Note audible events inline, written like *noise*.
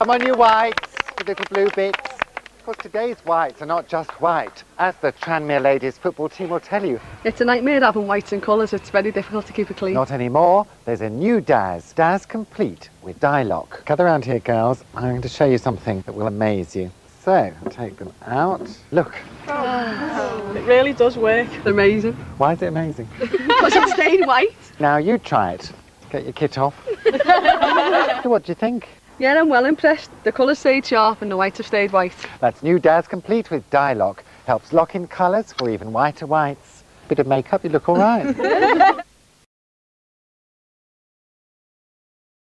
Come on, you whites, with little blue bits. Because today's whites are not just white, as the Tranmere ladies football team will tell you. It's a nightmare having whites and colours. It's very difficult to keep it clean. Not anymore. There's a new Daz, Daz Complete with dye lock. Gather around here, girls. I'm going to show you something that will amaze you. So, take them out. Look, *sighs* It really does work. It's amazing. why is it amazing? *laughs* Because it's staying white. Now you try it. Get your kit off. *laughs* so what do you think? Yeah, I'm well impressed. The colours stayed sharp and the whites have stayed white. That's new Daz Complete with dye lock. Helps lock in colours for even whiter whites. Bit of makeup, you look all right. *laughs*